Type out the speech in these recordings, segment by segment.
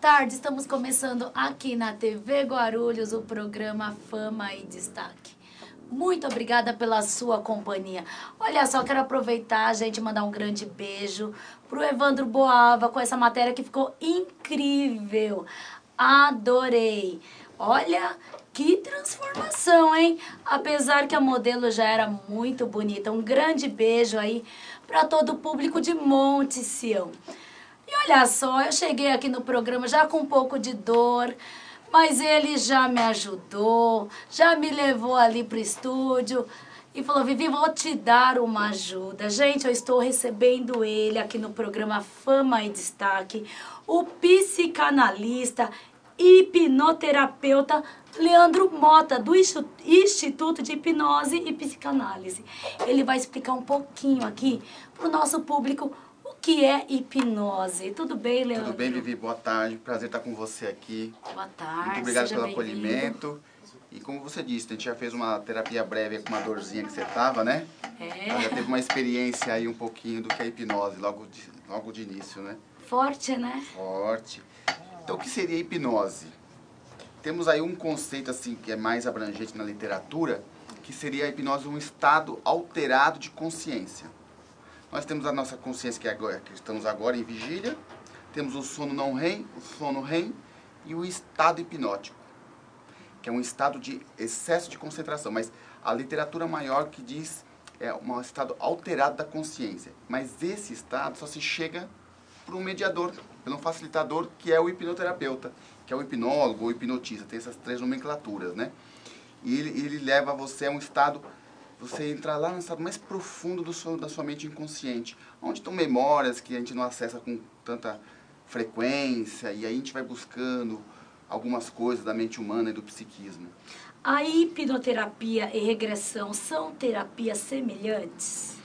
tarde, estamos começando aqui na TV Guarulhos o programa Fama e Destaque. Muito obrigada pela sua companhia. Olha só, quero aproveitar, gente, mandar um grande beijo pro Evandro Boava com essa matéria que ficou incrível. Adorei. Olha, que transformação, hein? Apesar que a modelo já era muito bonita. Um grande beijo aí para todo o público de Monte Sião. E olha só, eu cheguei aqui no programa já com um pouco de dor, mas ele já me ajudou, já me levou ali pro estúdio e falou: Vivi, vou te dar uma ajuda. Gente, eu estou recebendo ele aqui no programa Fama e Destaque, o psicanalista, hipnoterapeuta Leandro Mota, do Instituto de Hipnose e Psicanálise. Ele vai explicar um pouquinho aqui para o nosso público que é hipnose. Tudo bem, Leandro? Tudo bem, Vivi? Boa tarde. Prazer estar com você aqui. Boa tarde. Muito obrigado pelo acolhimento. E como você disse, a gente já fez uma terapia breve com uma dorzinha que você tava, né? É. Ela já teve uma experiência aí um pouquinho do que é hipnose, logo de, logo de início, né? Forte, né? Forte. Então, o que seria hipnose? Temos aí um conceito assim que é mais abrangente na literatura, que seria a hipnose um estado alterado de consciência. Nós temos a nossa consciência que, é agora, que estamos agora em vigília, temos o sono não REM, o sono REM e o estado hipnótico, que é um estado de excesso de concentração. Mas a literatura maior que diz é um estado alterado da consciência. Mas esse estado só se chega por um mediador, por um facilitador, que é o hipnoterapeuta, que é o hipnólogo ou hipnotista. Tem essas três nomenclaturas, né? E ele, ele leva você a um estado você entrar lá no estado mais profundo do sono, da sua mente inconsciente, onde estão memórias que a gente não acessa com tanta frequência, e aí a gente vai buscando algumas coisas da mente humana e do psiquismo. A hipnoterapia e regressão são terapias semelhantes?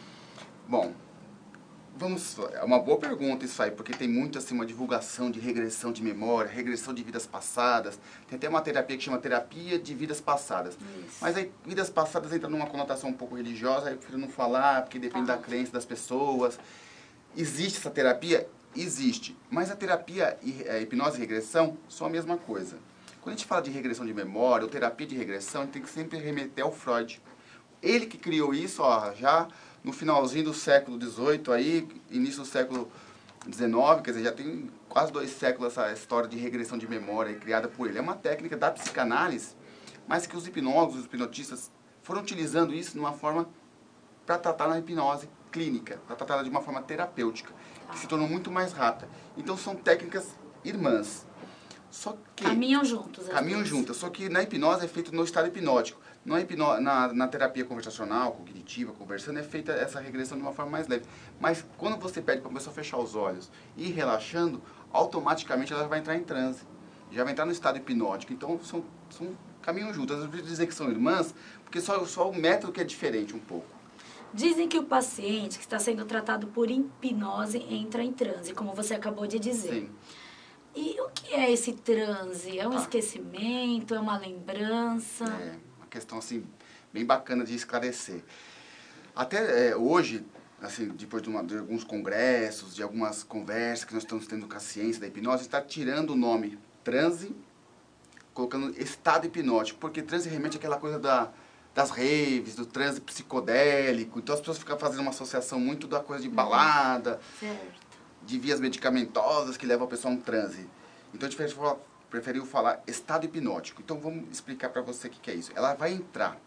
Bom, Vamos, é uma boa pergunta isso aí, porque tem muito assim uma divulgação de regressão de memória, regressão de vidas passadas. Tem até uma terapia que chama terapia de vidas passadas. Isso. Mas aí vidas passadas entra numa conotação um pouco religiosa, aí eu prefiro não falar, porque depende Tá. da crença das pessoas. Existe essa terapia? Existe. Mas a terapia e a hipnose e regressão são a mesma coisa. Quando a gente fala de regressão de memória ou terapia de regressão, a gente tem que sempre remeter ao Freud. Ele que criou isso, ó, já no finalzinho do século XVIII, aí, início do século XIX, quer dizer, já tem quase dois séculos essa história de regressão de memória criada por ele. É uma técnica da psicanálise, mas que os hipnólogos, os hipnotistas foram utilizando isso de uma forma para tratar na hipnose clínica, para tratar de uma forma terapêutica, que se tornou muito mais rápida. Então são técnicas irmãs. Só que Caminham juntos. caminham juntas, só que na hipnose é feito no estado hipnótico. Na, hipno, na, na terapia conversacional, cognitiva, conversando, é feita essa regressão de uma forma mais leve. Mas quando você pede para a pessoa fechar os olhos e ir relaxando, automaticamente ela vai entrar em transe. Já vai entrar no estado hipnótico. Então são, são caminham juntas. Eu preciso dizer que são irmãs, porque só, só o método que é diferente um pouco. Dizem que o paciente que está sendo tratado por hipnose entra em transe, como você acabou de dizer. Sim. E o que é esse transe? É um Ah. esquecimento? É uma lembrança? É questão assim bem bacana de esclarecer. Até é, hoje, assim, depois de, uma- de alguns congressos, de algumas conversas que nós estamos tendo com a ciência da hipnose, está tirando o nome transe, colocando estado hipnótico, porque transe remete àquela coisa da, das raves, do transe psicodélico. Então as pessoas ficam fazendo uma associação muito da coisa de balada, Certo. de vias medicamentosas que levam a pessoa a um transe. Então a gente preferiu falar, preferiu falar estado hipnótico. Então vamos explicar para você o que, que é isso. Ela vai entrar.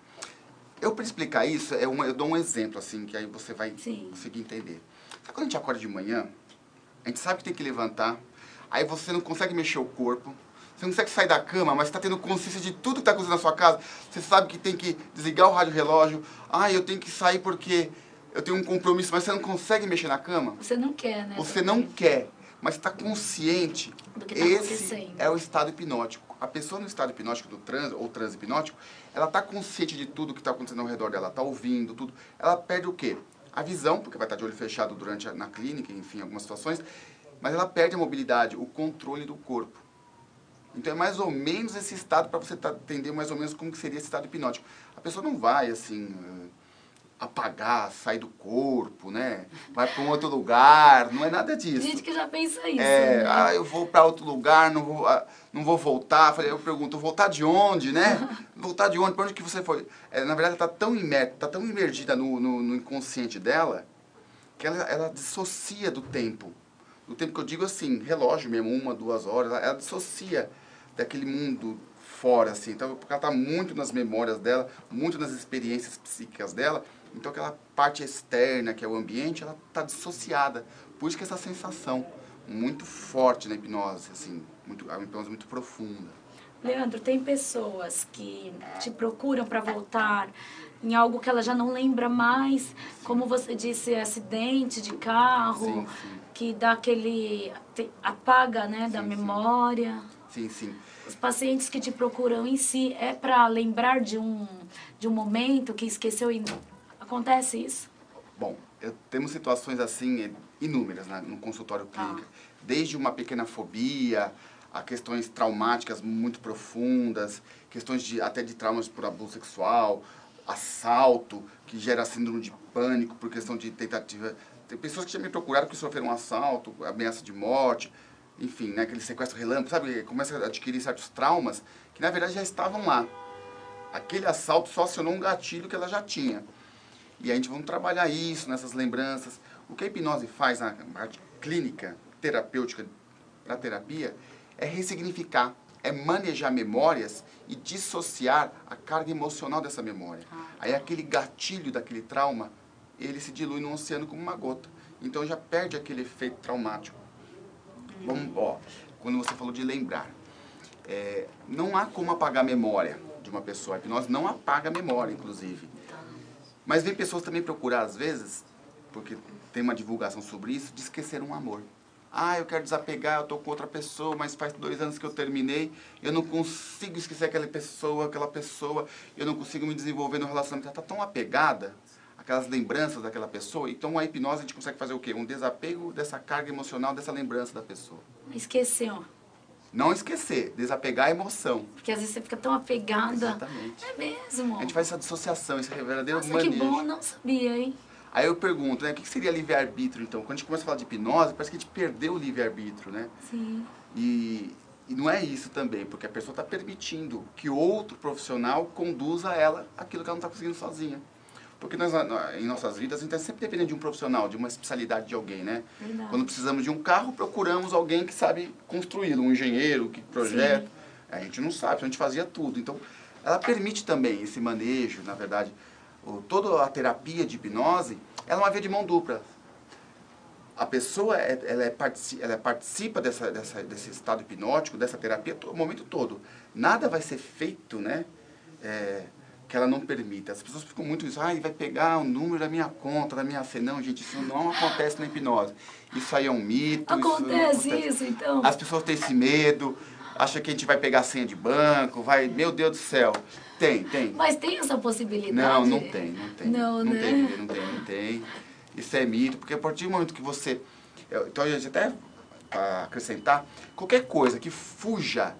Eu para explicar isso, é uma, eu dou um exemplo assim, que aí você vai Sim. conseguir entender. Sabe quando a gente acorda de manhã, a gente sabe que tem que levantar, aí você não consegue mexer o corpo, você não consegue sair da cama, mas está tendo consciência de tudo que está acontecendo na sua casa. Você sabe que tem que desligar o rádio relógio. Ah, eu tenho que sair porque eu tenho um compromisso, mas você não consegue mexer na cama. Você não quer, né? Você não quer, mas está consciente. Do que tá Esse é o estado hipnótico. A pessoa no estado hipnótico do transe, ou transe hipnótico, ela está consciente de tudo que está acontecendo ao redor dela, está ouvindo tudo. Ela perde o quê? A visão, porque vai estar de olho fechado durante a, na clínica, enfim, algumas situações, mas ela perde a mobilidade, o controle do corpo. Então é mais ou menos esse estado para você tá, entender mais ou menos como que seria esse estado hipnótico. A pessoa não vai assim eh, apagar, sair do corpo, né? Vai para um outro lugar, não é nada disso. Gente que já pensa isso. É, né? ah, eu vou para outro lugar, não vou, ah, não vou voltar. Falei, eu pergunto, voltar de onde, né? voltar de onde? Para onde que você foi? É, na verdade, ela tá tão imersa, tá tão imergida no, no, no inconsciente dela que ela, ela dissocia do tempo. Do tempo que eu digo assim, relógio mesmo, uma, duas horas, ela, ela dissocia daquele mundo fora, assim. Então, porque ela está muito nas memórias dela, muito nas experiências psíquicas dela. Então, aquela parte externa, que é o ambiente, ela está dissociada. Por isso que essa sensação muito forte na hipnose, assim, muito, a hipnose muito profunda. Leandro, tem pessoas que te procuram para voltar em algo que ela já não lembra mais, como você disse, acidente de carro, Sim, sim. que dá aquele apaga, né, da Sim, sim. memória. Sim, sim. Os pacientes que te procuram em si é para lembrar de um de um momento que esqueceu e acontece isso? Bom, eu, temos situações assim eh, inúmeras né, no consultório Tá. clínico. Desde uma pequena fobia, a questões traumáticas muito profundas, questões de, até de traumas por abuso sexual, assalto, que gera síndrome de pânico por questão de tentativa. Tem pessoas que já me procuraram que sofreram um assalto, ameaça de morte, enfim, né, aquele sequestro relâmpago, sabe? Começa a adquirir certos traumas que na verdade já estavam lá. Aquele assalto só acionou um gatilho que ela já tinha. E a gente vamos trabalhar isso nessas lembranças. O que a hipnose faz na parte clínica, terapêutica, para terapia, é ressignificar, é manejar memórias e dissociar a carga emocional dessa memória. Aí aquele gatilho daquele trauma, ele se dilui no oceano como uma gota. Então já perde aquele efeito traumático. Vamos, ó, quando você falou de lembrar, é, não há como apagar a memória de uma pessoa. A hipnose não apaga a memória, inclusive. Mas vem pessoas também procurar, às vezes, porque tem uma divulgação sobre isso, de esquecer um amor. Ah, eu quero desapegar, eu tô com outra pessoa, mas faz dois anos que eu terminei, eu não consigo esquecer aquela pessoa, aquela pessoa, eu não consigo me desenvolver no relacionamento. Ela tá tão apegada, aquelas lembranças daquela pessoa. Então a hipnose a gente consegue fazer o quê? Um desapego dessa carga emocional, dessa lembrança da pessoa. Esqueceu. Não esquecer, desapegar a emoção. Porque às vezes você fica tão apegada. Exatamente. É mesmo. A gente faz essa dissociação, esse verdadeiro Nossa, que manejo. bom, não sabia, hein? Aí eu pergunto, né, o que que seria livre-arbítrio, então? Quando a gente começa a falar de hipnose, parece que a gente perdeu o livre-arbítrio, né? Sim. E, e não é isso também, porque a pessoa está permitindo que outro profissional conduza ela aquilo que ela não está conseguindo sozinha. Porque nós, na- em nossas vidas, a gente está sempre dependendo de um profissional, de uma especialidade de alguém, né? Verdade. Quando precisamos de um carro, procuramos alguém que sabe construí-lo, um engenheiro que projeta. A gente não sabe, a gente fazia tudo. Então, ela permite também esse manejo, na verdade. O, toda a terapia de hipnose, ela é uma via de mão dupla. A pessoa, é- ela, é, ela participa dessa, dessa, desse estado hipnótico, dessa terapia, o momento todo. Nada vai ser feito, né? é, que ela não permita. As pessoas ficam muito isso, ai, vai pegar o número da minha conta, da minha senha. Não, gente, isso não acontece na hipnose. Isso aí é um mito. isso não Acontece isso, então. As pessoas têm esse medo, acham que a gente vai pegar a senha de banco, vai, meu Deus do céu. Tem, tem. Mas tem essa possibilidade? Não, não tem, não tem. Não, não né? tem, não tem, não tem. Isso é mito, porque a partir do momento que você. Então, a gente até para acrescentar, qualquer coisa que fuja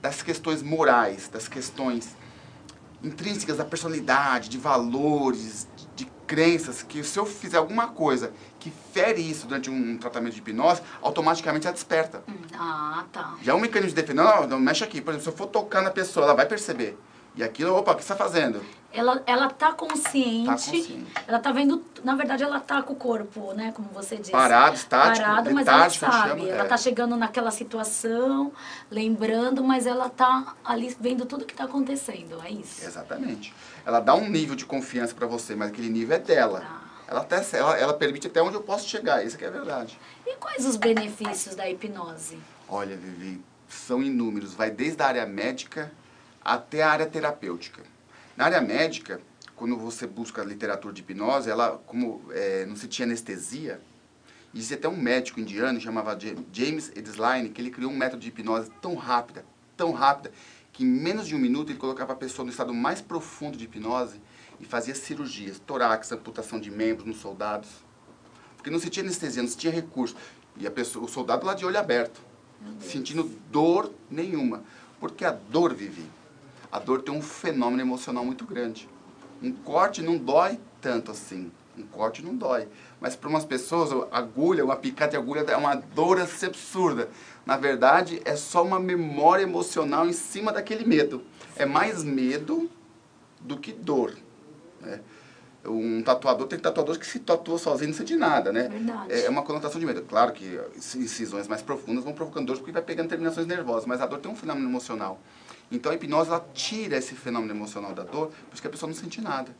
das questões morais, das questões intrínsecas da personalidade, de valores, de, de crenças, que se eu fizer alguma coisa que fere isso durante um tratamento de hipnose, automaticamente ela desperta. Hum, Ah, tá. Já é um mecanismo de defesa. Não, não mexe aqui. Por exemplo, se eu for tocar na pessoa, ela vai perceber. E aquilo, opa, o que você está fazendo? Ela, ela tá consciente, Tá consciente. Ela tá vendo, na verdade, ela tá com o corpo, né? Como você disse. Parado, estático, Parado, mas ela sabe. chama, ela é. tá chegando naquela situação, lembrando, mas ela tá ali vendo tudo que tá acontecendo. É isso. Exatamente. Ela dá um nível de confiança para você, mas aquele nível é dela. Tá. Ela, até, ela, ela permite até onde eu posso chegar. Isso que é verdade. E quais os benefícios da hipnose? Olha, Vivi, são inúmeros. Vai desde a área médica até a área terapêutica. Na área médica, quando você busca literatura de hipnose, ela, como é, não se tinha anestesia, existia até um médico indiano chamava Ja- James Edisline, que ele criou um método de hipnose tão rápida, tão rápida, que em menos de um minuto ele colocava a pessoa no estado mais profundo de hipnose e fazia cirurgias, toráx, amputação de membros nos soldados. Porque não se tinha anestesia, não se tinha recurso. E a pessoa, o soldado lá de olho aberto, sentindo dor nenhuma. Porque a dor, Vivi, a dor tem um fenômeno emocional muito grande. Um corte não dói tanto assim. Um corte não dói. Mas para umas pessoas, a agulha, uma picada de agulha é uma dor absurda. Na verdade, é só uma memória emocional em cima daquele medo. É mais medo do que dor. Né? Um tatuador tem tatuadores que se tatuam sozinho não sente nada, né? Verdade. É uma conotação de medo. Claro que incisões mais profundas vão provocando dor porque vai pegando terminações nervosas, mas a dor tem um fenômeno emocional. Então a hipnose ela tira esse fenômeno emocional da dor, porque a pessoa não sente nada.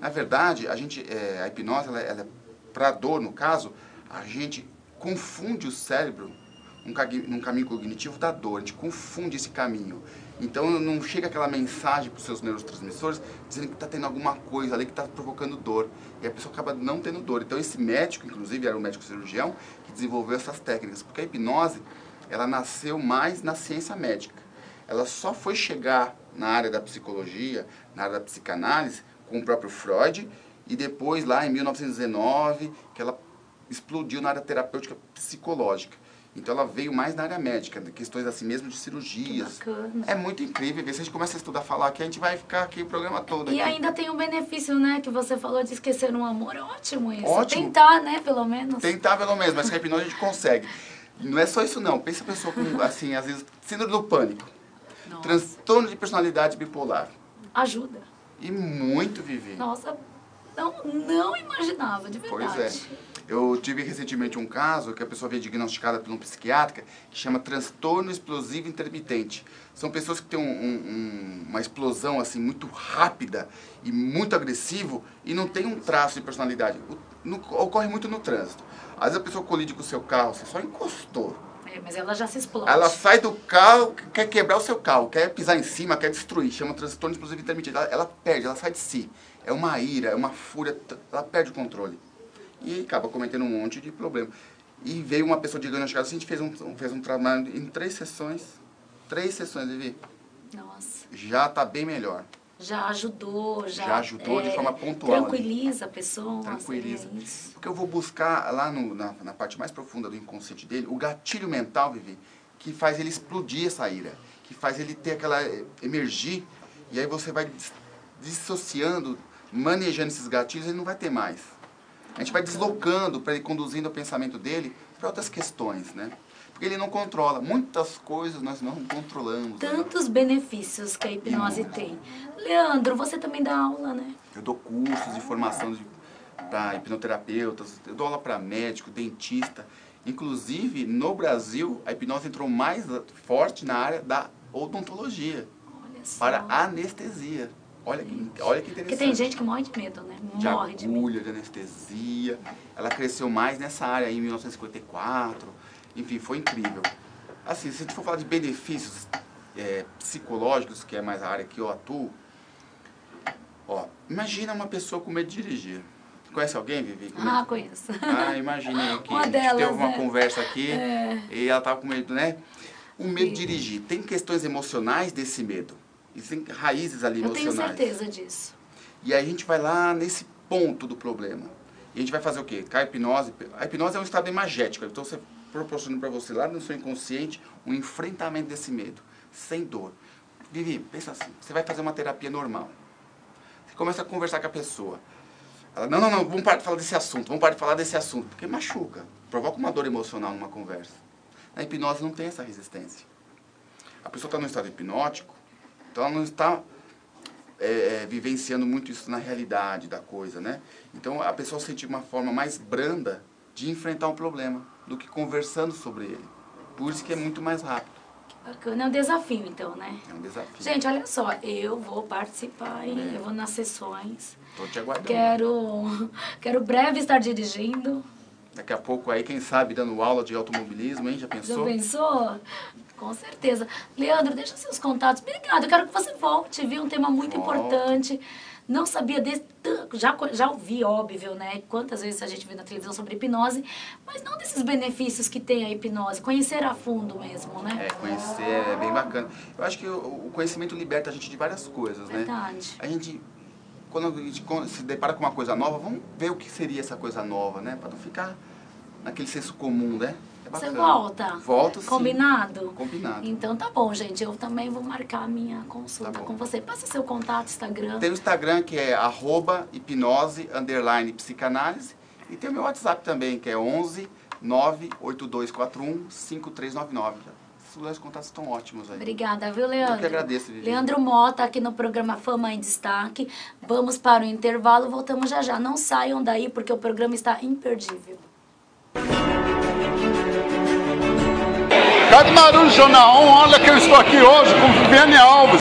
Na verdade, a gente, é, a hipnose, ela, ela é, para dor, no caso, a gente confunde o cérebro num, num caminho cognitivo da dor, a gente confunde esse caminho. Então não chega aquela mensagem para os seus neurotransmissores dizendo que está tendo alguma coisa ali que está provocando dor. E a pessoa acaba não tendo dor. Então esse médico, inclusive, era o médico cirurgião que desenvolveu essas técnicas. Porque a hipnose, ela nasceu mais na ciência médica. Ela só foi chegar na área da psicologia, na área da psicanálise, com o próprio Freud. E depois, lá em 1919, que ela explodiu na área terapêutica psicológica. Então ela veio mais na área médica, de questões assim mesmo de cirurgias. É muito incrível. Se a gente começa a estudar, falar aqui, a gente vai ficar aqui o programa todo. E aqui. ainda tem um benefício, né? Que você falou de esquecer um amor. Ótimo isso. Ótimo. Tentar, né? Pelo menos. Tentar pelo menos, mas com a hipnose a gente consegue. Não é só isso não. Pensa a pessoa com, assim, às vezes, síndrome do pânico. Transtorno de personalidade bipolar. Ajuda. E muito, Vivi. Nossa, não, não imaginava, de verdade. Pois é. Eu tive recentemente um caso que a pessoa veio diagnosticada por um psiquiatra que chama transtorno explosivo intermitente. São pessoas que têm um, um, uma explosão assim muito rápida e muito agressivo e não tem um traço de personalidade. O, no, ocorre muito no trânsito. Às vezes a pessoa colide com o seu carro, você só encostou. Mas ela já se explode. Ela sai do carro, quer quebrar o seu carro, quer pisar em cima, quer destruir. Chama transtorno explosivo intermitente. Ela, ela perde, ela sai de si. É uma ira, é uma fúria, ela perde o controle e acaba cometendo um monte de problema. E veio uma pessoa diagnosticada assim, a gente fez um, fez um trabalho em três sessões. Três sessões, Vivi. Nossa. Já está bem melhor. Já ajudou, já, já ajudou é, de forma pontual. Tranquiliza a pessoa. Tranquiliza. É Porque eu vou buscar lá no, na, na parte mais profunda do inconsciente dele o gatilho mental, Vivi, que faz ele explodir essa ira, que faz ele ter aquela eh, emergir, e aí você vai dissociando, manejando esses gatilhos, ele não vai ter mais. A gente vai deslocando para ele, conduzindo o pensamento dele para outras questões, né? Porque ele não controla. Muitas coisas nós não controlamos. Né? Tantos né? benefícios que a hipnose tem. Leandro, você também dá aula, né? Eu dou cursos de formação para hipnoterapeutas, eu dou aula para médico, dentista. Inclusive, no Brasil, a hipnose entrou mais forte na área da odontologia. Para anestesia. Olha que, olha que interessante. Porque tem gente que morre de medo, né? Morre de, agulha, de, de anestesia. Ela cresceu mais nessa área aí em 1954. Enfim, foi incrível. Assim, se a gente for falar de benefícios é, psicológicos, que é mais a área que eu atuo, ó, imagina uma pessoa com medo de dirigir. Conhece alguém, Vivi? Ah, conheço. Ah, imaginei que uma a gente delas, teve uma é. conversa aqui é. e ela tava com medo, né? O medo de dirigir. Tem questões emocionais desse medo. Existem raízes ali Eu emocionais. Eu tenho certeza disso. E aí a gente vai lá nesse ponto do problema. E a gente vai fazer o quê? Com a hipnose. A hipnose é um estado imagético. Então você proporciona para você lá no seu inconsciente um enfrentamento desse medo, sem dor. Vivi, pensa assim, você vai fazer uma terapia normal. Você começa a conversar com a pessoa. Ela, não, não, não, vamos parar de falar desse assunto, vamos parar de falar desse assunto. Porque machuca, provoca uma dor emocional numa conversa. Na hipnose não tem essa resistência. A pessoa está no estado hipnótico, então ela não está é, é, vivenciando muito isso na realidade da coisa, né? Então a pessoa sente uma forma mais branda de enfrentar um problema do que conversando sobre ele. Por isso que é muito mais rápido. Bacana, é um desafio então, né? É um desafio. Gente, olha só, eu vou participar? É. Eu vou nas sessões. Tô te aguardando. Quero, quero breve estar dirigindo. Daqui a pouco aí, quem sabe, dando aula de automobilismo, hein? Já pensou? Já pensou? Com certeza. Leandro, deixa seus contatos. Obrigada, eu quero que você volte, viu? Um tema muito Volta. importante. Não sabia desse. Já, já ouvi, óbvio, né? Quantas vezes a gente vê na televisão sobre hipnose, mas não desses benefícios que tem a hipnose. Conhecer a fundo mesmo, né? É, conhecer é bem bacana. Eu acho que o conhecimento liberta a gente de várias coisas, né? Verdade. A gente quando a gente se depara com uma coisa nova, vamos ver o que seria essa coisa nova, né? Para não ficar naquele senso comum, né? É Você volta? Volto sim. Combinado? Combinado. Então tá bom, gente. Eu também vou marcar a minha consulta Tá com você. Passa seu contato, Instagram. Tem o Instagram que é arroba hipnose underline psicanálise e tem o meu WhatsApp também que é 11 98241 5399. Os dois contatos estão ótimos aí. Obrigada, viu, Leandro? Eu que agradeço, Vivi. Leandro Mota, aqui no programa Fama em Destaque. Vamos para o intervalo, voltamos já já. Não saiam daí, porque o programa está imperdível. Jornal 1, olha que eu estou aqui hoje com Viviane Alves.